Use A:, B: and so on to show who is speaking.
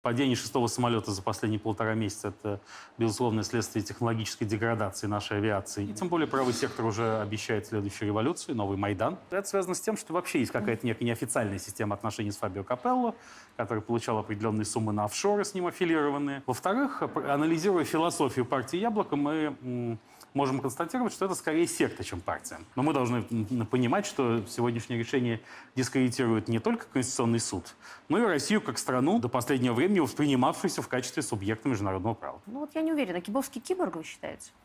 A: Падение шестого самолета за последние полтора месяца – это, безусловно, следствие технологической деградации нашей авиации. И тем более правый сектор уже обещает следующую революцию, новый Майдан. Это связано с тем, что вообще есть какая-то некая неофициальная система отношений с Фабио Капелло, который получал определенные суммы на офшоры с ним аффилированные. Во-вторых, анализируя философию партии «Яблоко», мы можем констатировать, что это скорее секта, чем партия. Но мы должны понимать, что сегодняшнее решение дискредитирует не только Конституционный суд, но и Россию как страну, до последнего времени воспринимавшуюся в качестве субъекта международного права.
B: Ну вот я не уверена, Кибовский вы считаете?